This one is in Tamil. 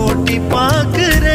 ஓட்டி பார்க்கிற